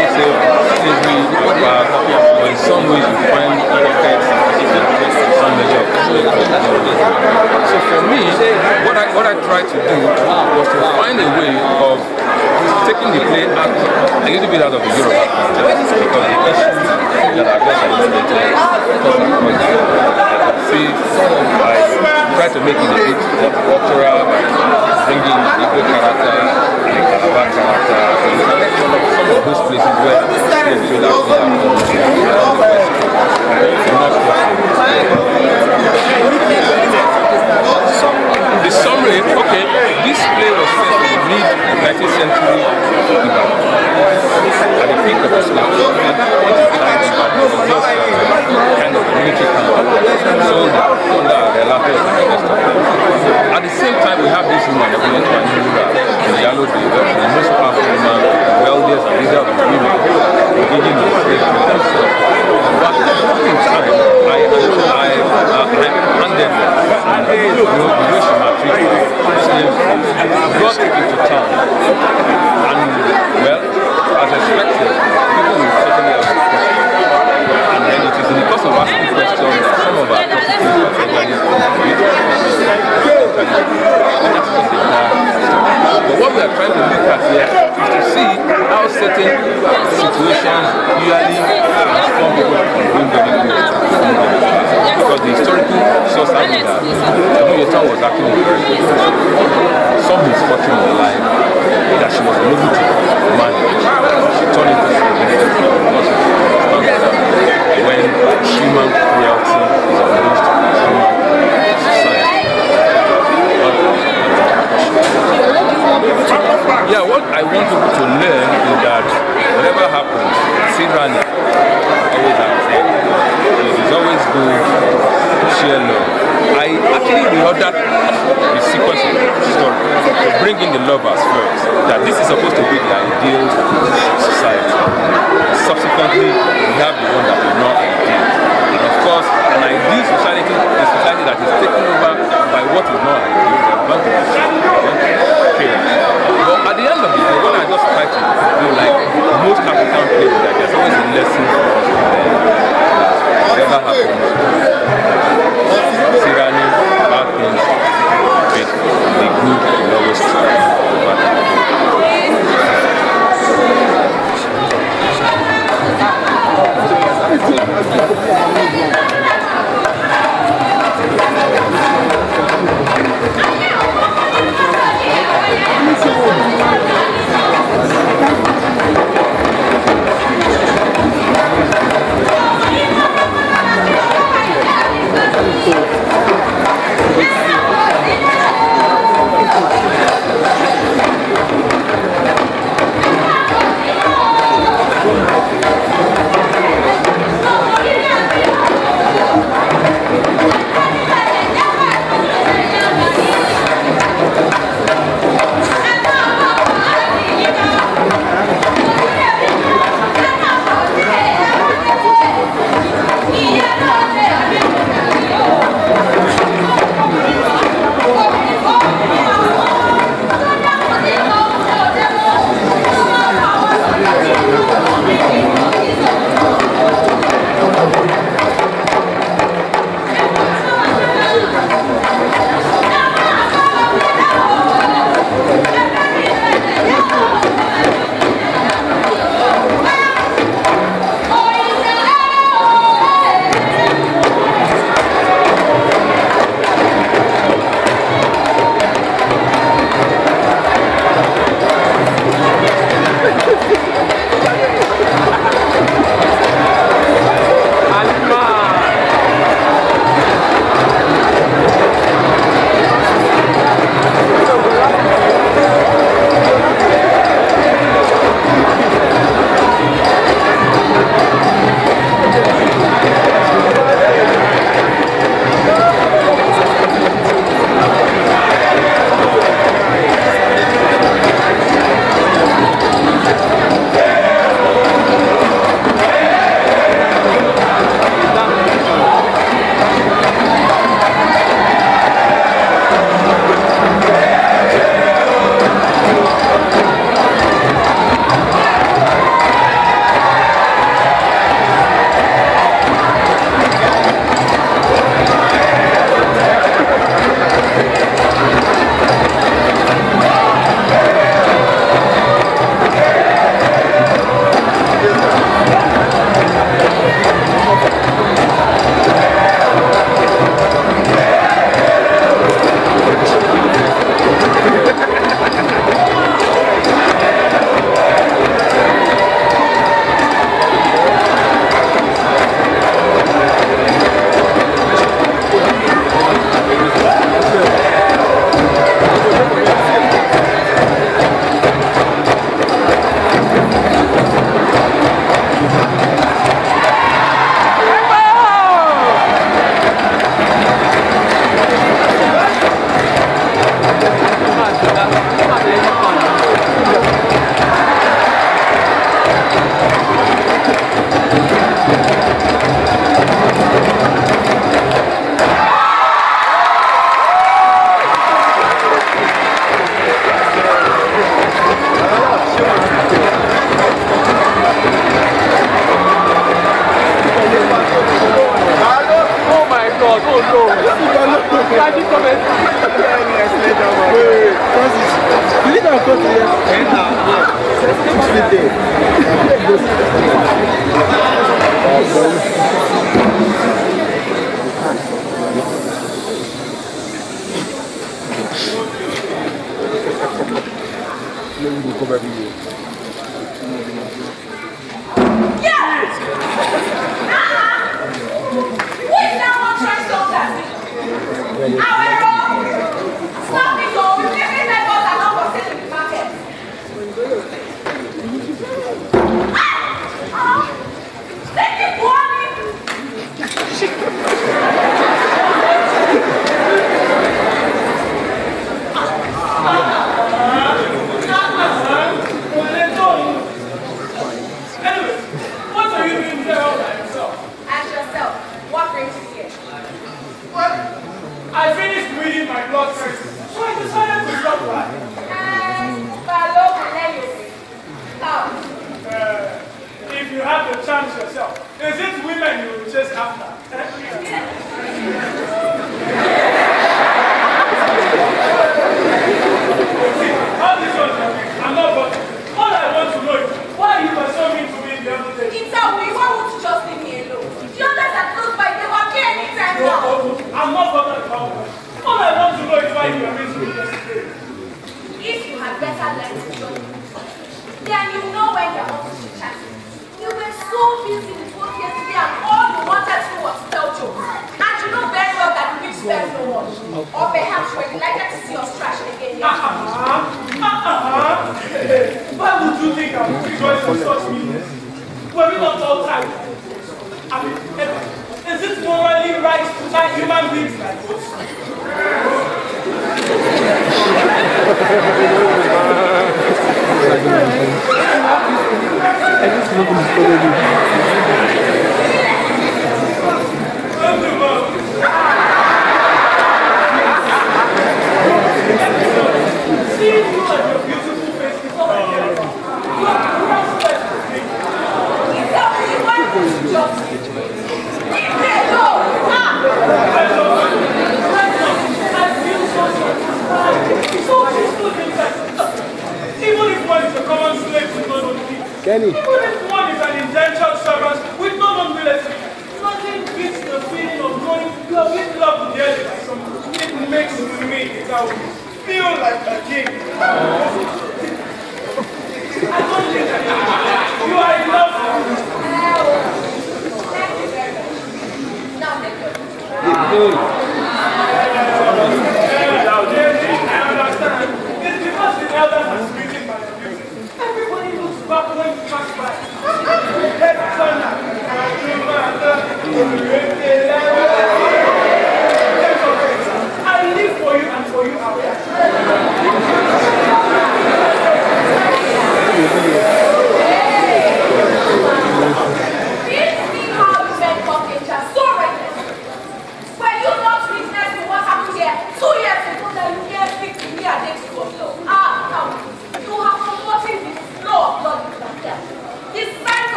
So for me, what I what I tried to do was to find a way of taking the play out a little bit out of the context because the issues that are just illustrated and. See, I try to make it a bit multicultural by bringing Igbo character and Calabar character some of those places where slaves should actually have come around the West Coast. Not the summary, okay, this play was the mid 19th century at the peak of the trade. At uh, kind of military camp, so the and the. At the same time, we have this woman, in Yalo Day, the most powerful woman, the wealthiest leader of the women, in the trade and stuff. But at point in time, I, I, uh, I handed her, you brought it into town. And, well, people will certainly ask questions. And then it is of asking questions some of actually but what we are trying to look at here is to see how certain situations usually transform people from doing very. Because the historical source that Abuyetan was actually very. Some misfortune in life that she was unable to manage. She turned into slavery because when human cruelty is unleashed in human society. Yeah, what I want people to learn is that whatever happens, tyranny always has It is always good to share love. I actually reordered the sequence of the story to bring in the lovers first. That this is supposed to be the ideal society.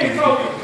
Easy test.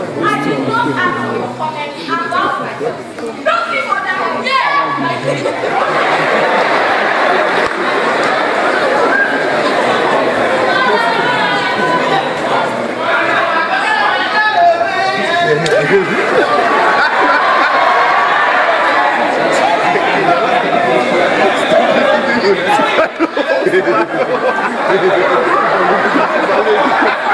I did not ask you for an adult myself. Nothing for that. Yeah. Thank you.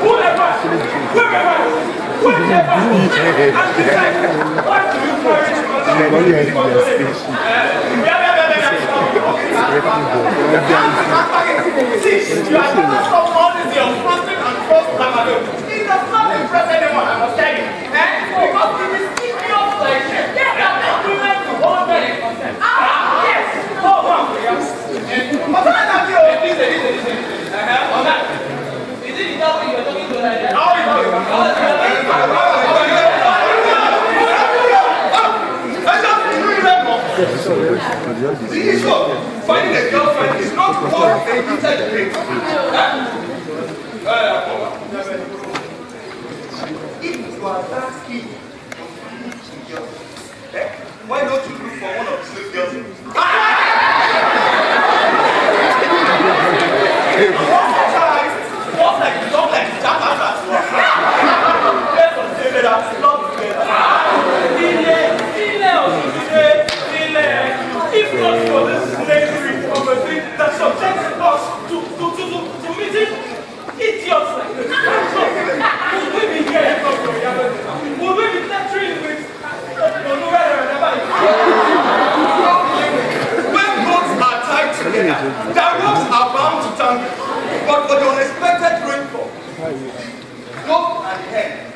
Whoever, wherever, whenever, at the time, what do you perish for? See, you are not stop all this, you're frosting and frost It's not Eh, why don't you look for one of two girls head.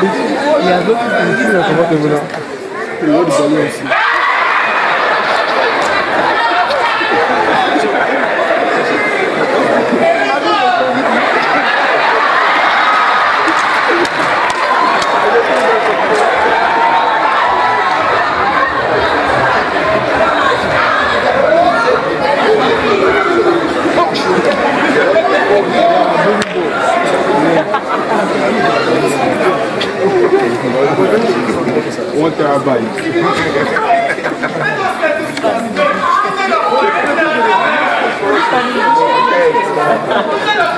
Il y a d'autres qui disent né, comment é te volant. Le haut du ballon aussi. Thank you. Bom trabalho.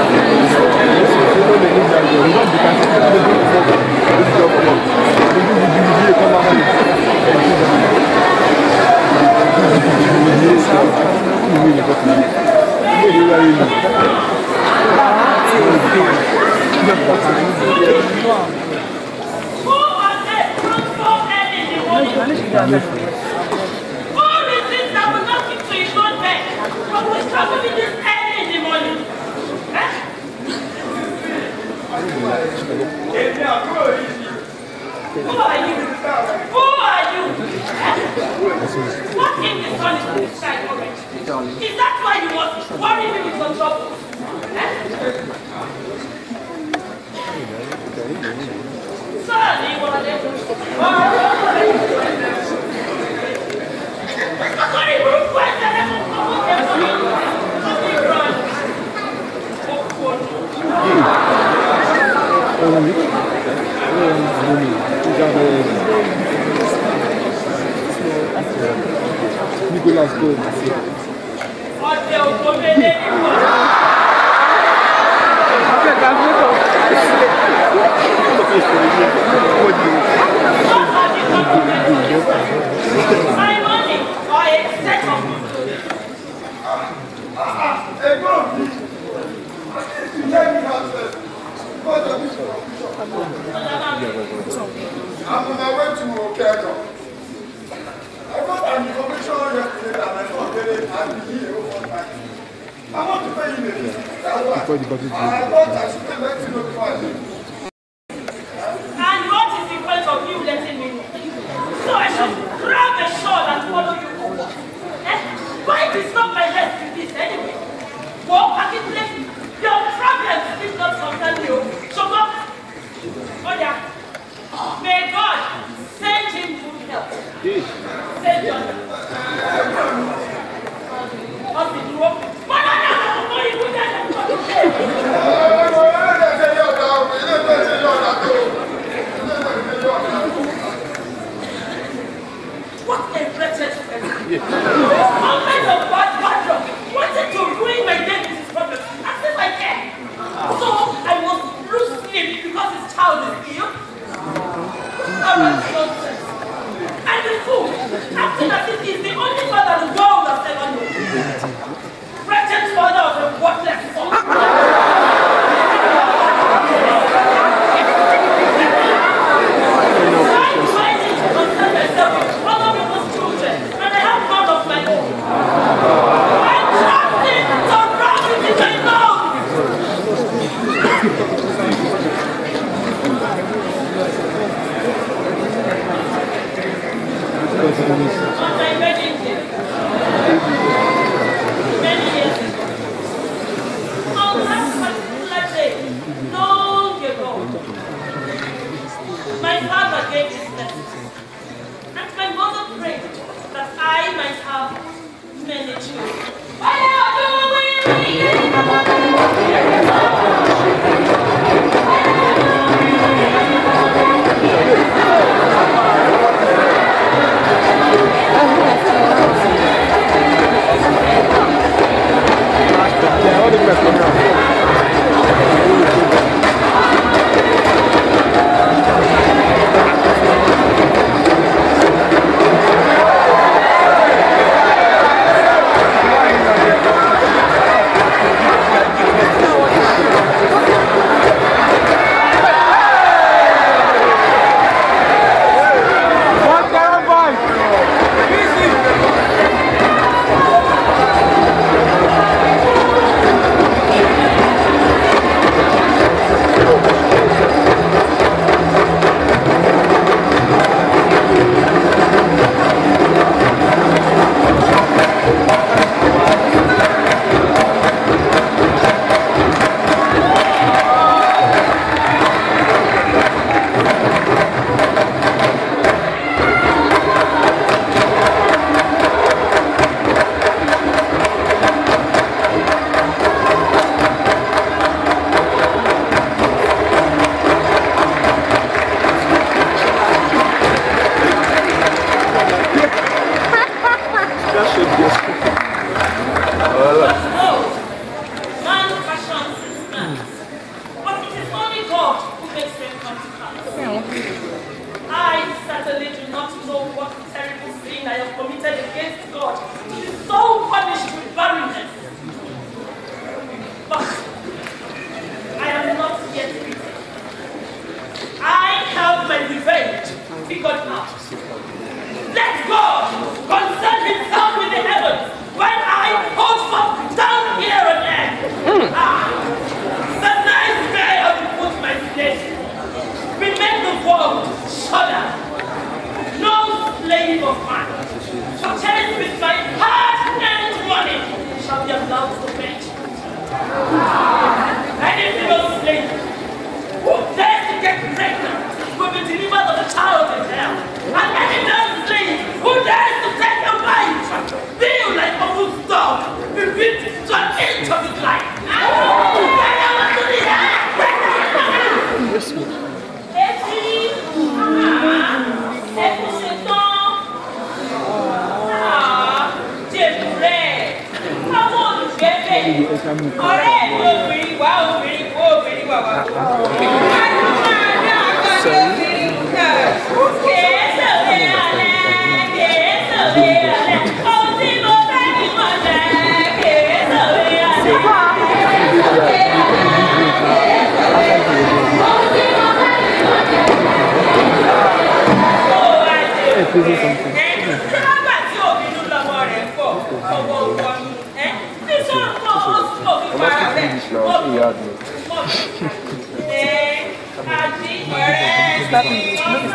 Who is things that will not to his own bed, but will probably this Who are you? Who are you? what in the sun is this side orange? Is that why you want to worry me with your trouble? Sorry, what are you doing? Sorry, Nicolas Gold. Ọdẹ ògbómélé ni wọ́n. Akẹ́kọ̀ọ́ àgbẹ̀kọ̀. Simon or a set of people. I'm on my way to Mokedo. I got an information yesterday that I forget it and be here overnight. I want to pay you a visit. That's why. I thought I should let you know before I leave.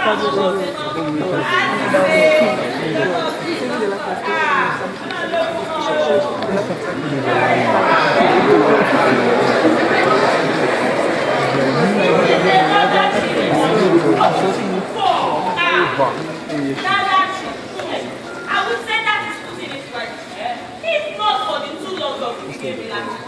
I would say that is putting it right. It's not for the two lords of the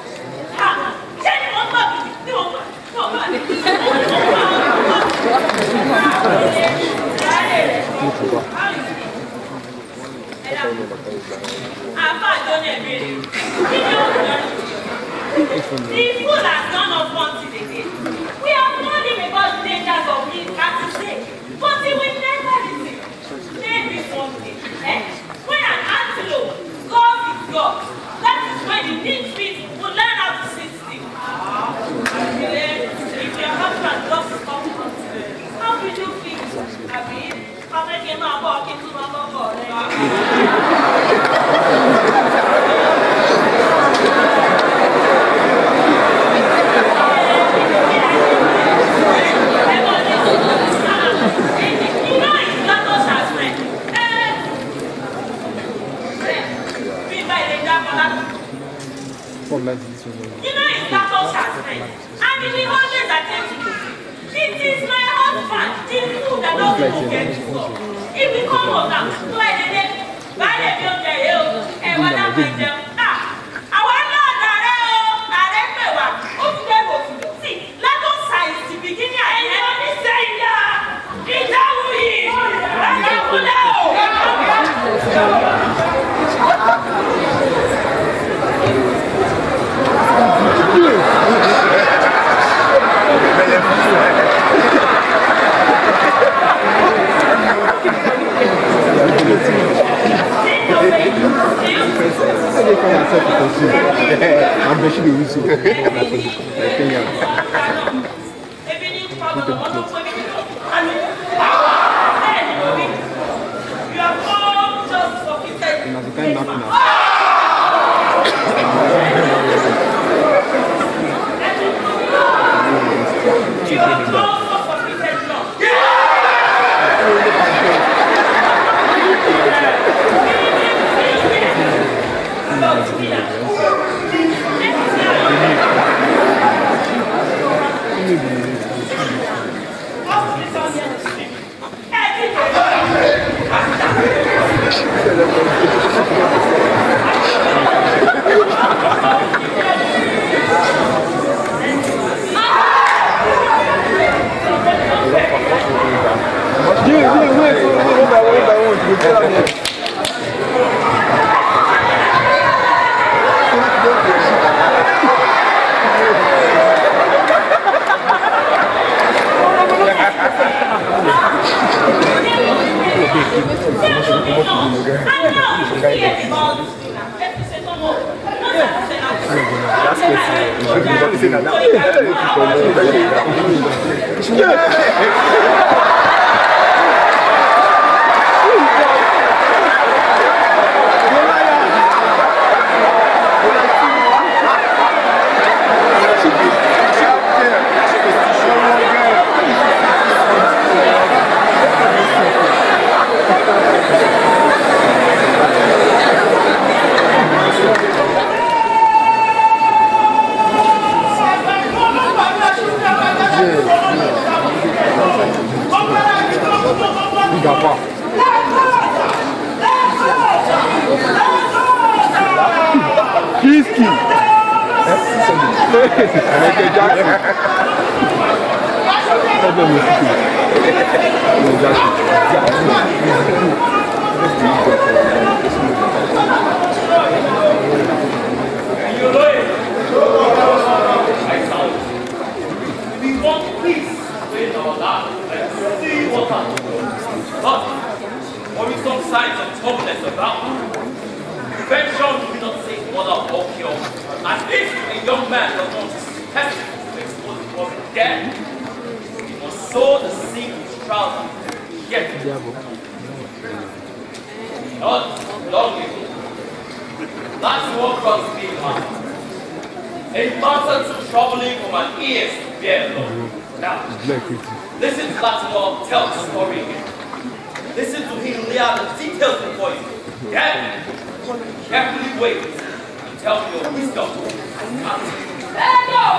risky. Michael We want peace see what happens. But, when we signs of hopelessness about, perfection I think. And if a young man does not test to expose his body dead, he must sow the seed of trial yet. Not long ago. That's what brought me man. A matter too troubling for my ears to bear alone. Now, listen to Latimore tell the story again. Listen to him lay out the details before you. Then, carefully wait tell your wisdom. Stand up,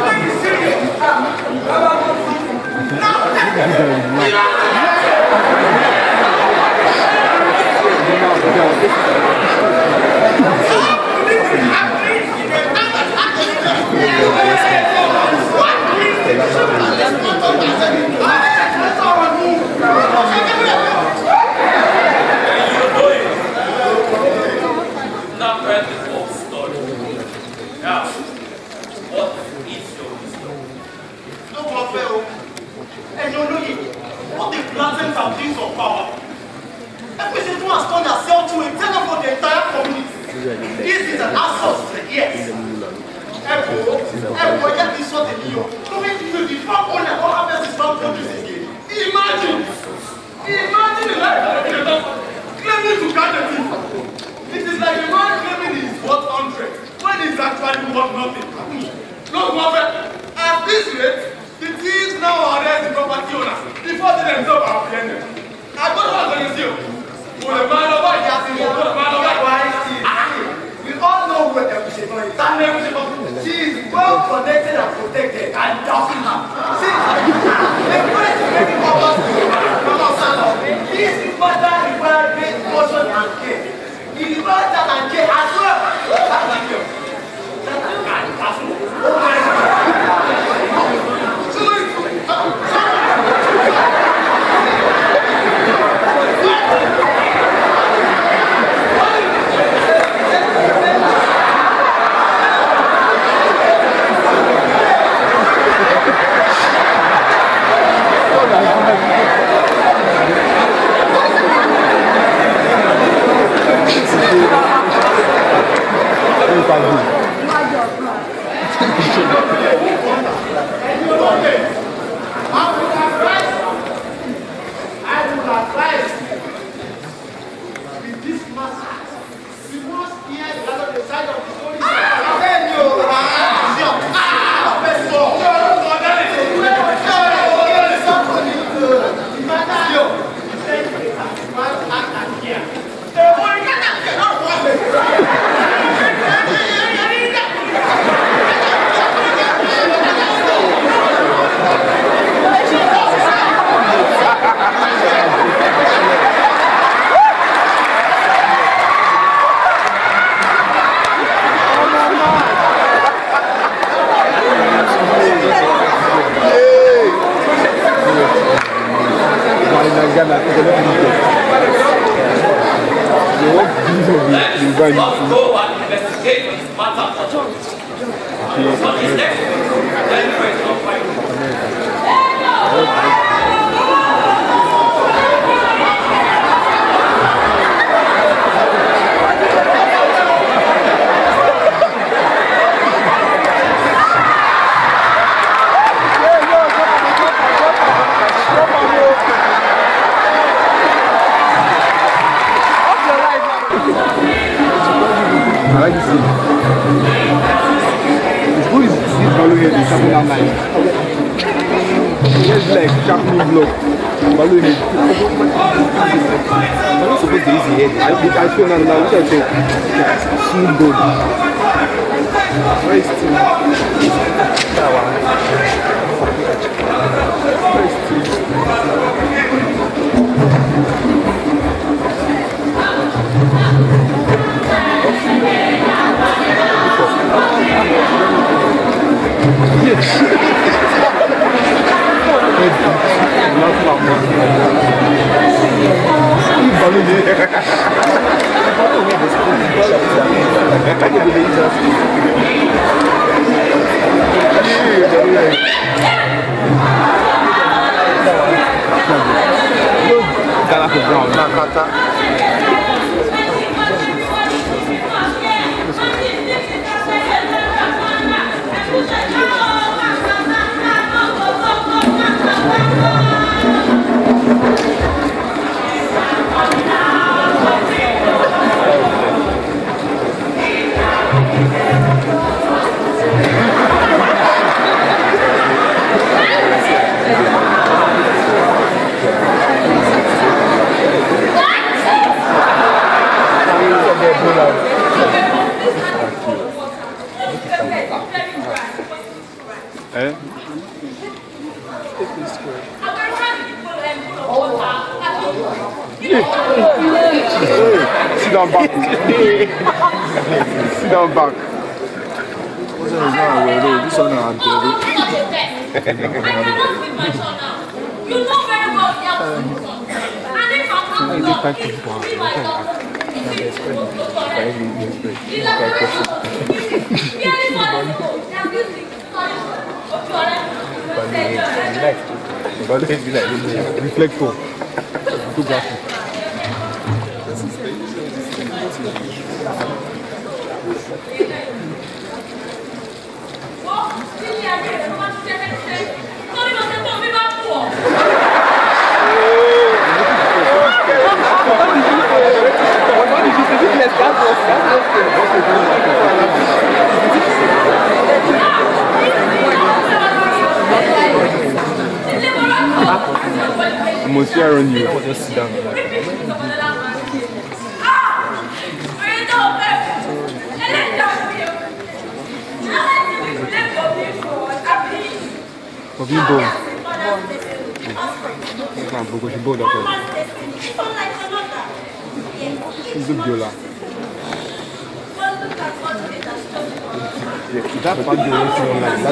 I de Biola. Tu n'as pas de sur la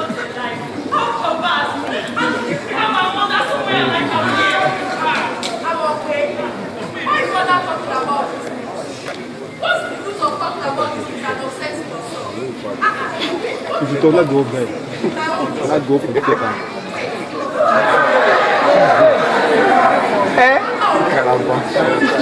O Vitor é lagou, velho. Tá lagou pra me pegar. É? Caralho, Nossa!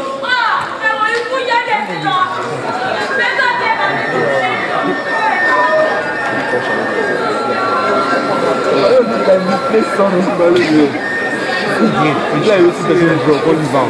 300 balles de... Là, il aussi passé le jour, on y va.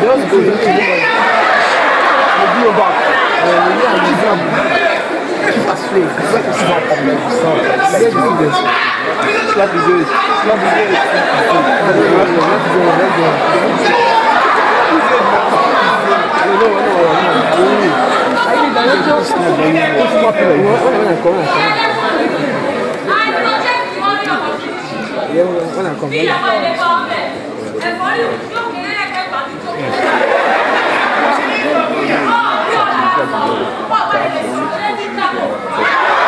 Deus cuida. Ouviu o não, Ele é um exame. As flores, como não, que se vai para a medição? Seja não, Deus. Slap de Deus. Slap de Deus. Não, não, não. Aí, daí, eu estou... Como não, que é? Como é que é? io non ho comprato. Via fai le bombe! E poi io che ne hai fatto il tuo Oh, viola! Oh, vai, sono diventato!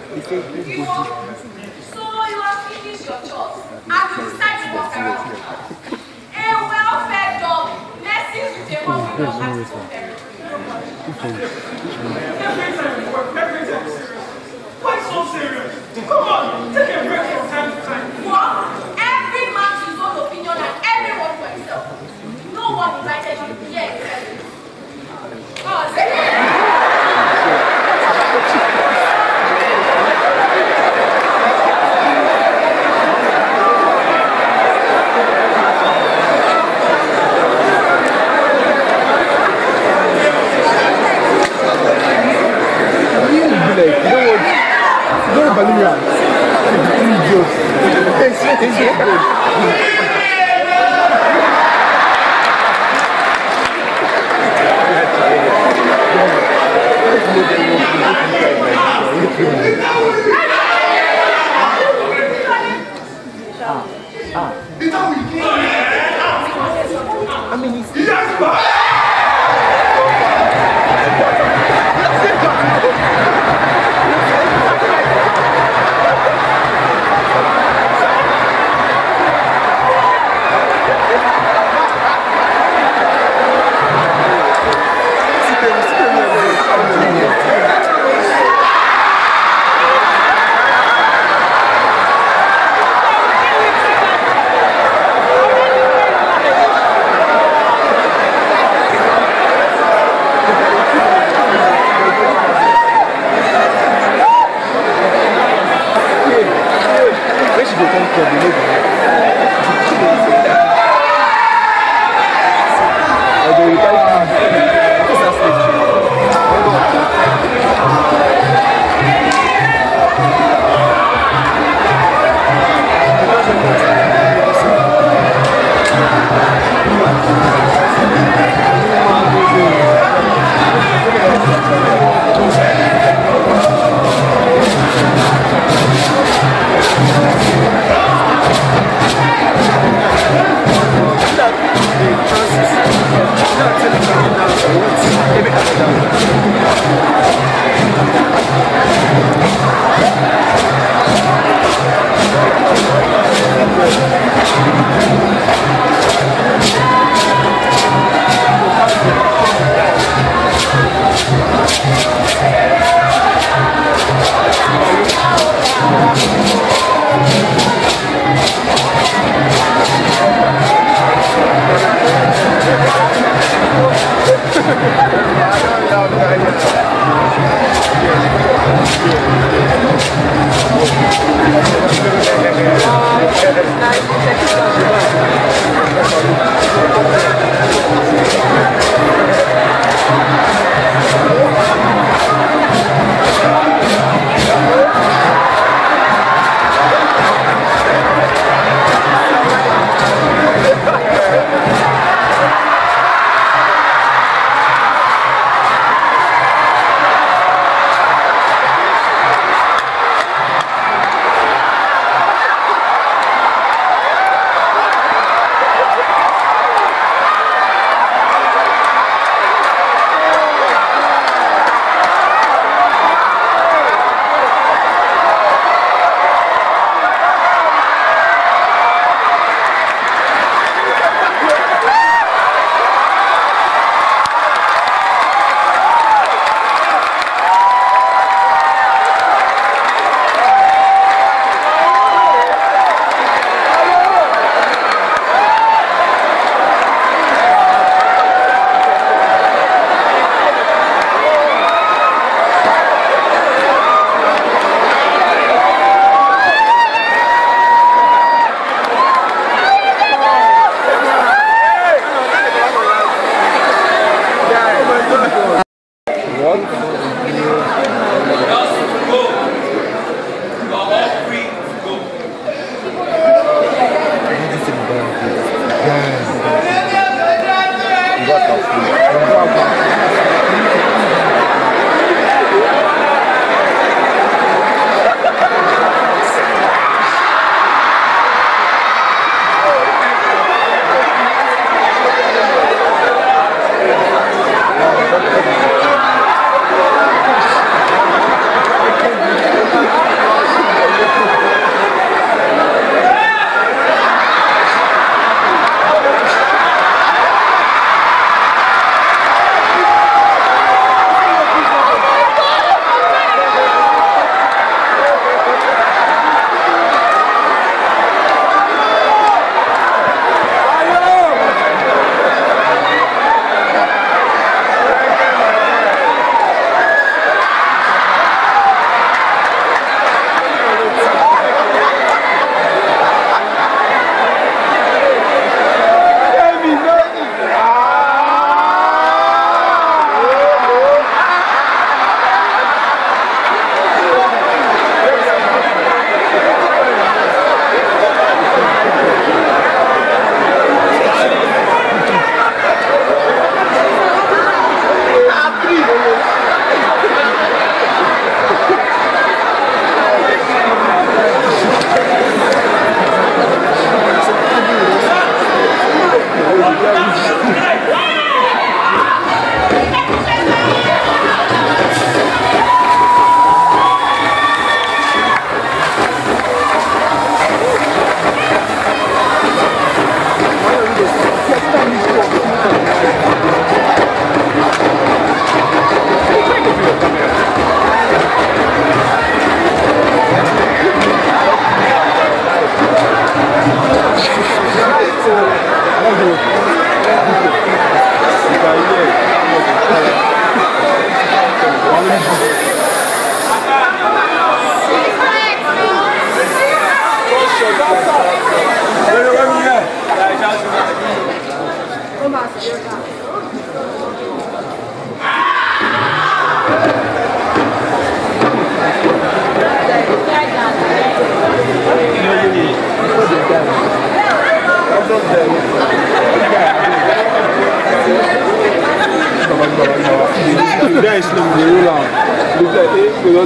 So you have finished your chores and you decide to walk around. A well-fed dog messes with a hungry dog at its own peril. Every time we work, every time we're serious. Why so serious? Come on, take a break from time to time. What? Every man to his own opinion and everyone for himself. No one invited you here except me. Oh,